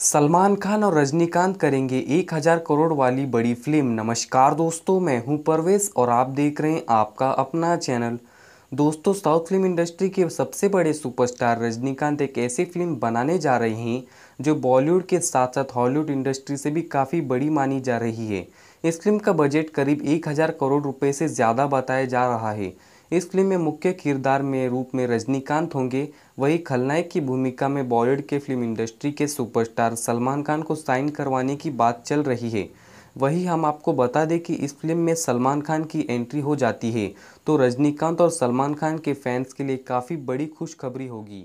सलमान खान और रजनीकांत करेंगे एक हज़ार करोड़ वाली बड़ी फ़िल्म। नमस्कार दोस्तों, मैं हूँ परवेश और आप देख रहे हैं आपका अपना चैनल। दोस्तों, साउथ फ़िल्म इंडस्ट्री के सबसे बड़े सुपरस्टार रजनीकांत एक ऐसी फ़िल्म बनाने जा रहे हैं, जो बॉलीवुड के साथ साथ हॉलीवुड इंडस्ट्री से भी काफ़ी बड़ी मानी जा रही है। इस फ़िल्म का बजट करीब एक हज़ार करोड़ रुपये से ज़्यादा बताया जा रहा है। इस फ़िल्म में मुख्य किरदार में रूप में रजनीकांत होंगे। वही खलनायक की भूमिका में बॉलीवुड के फ़िल्म इंडस्ट्री के सुपरस्टार सलमान खान को साइन करवाने की बात चल रही है। वही हम आपको बता दें कि इस फ़िल्म में सलमान खान की एंट्री हो जाती है तो रजनीकांत और सलमान खान के फैंस के लिए काफ़ी बड़ी खुशखबरी होगी।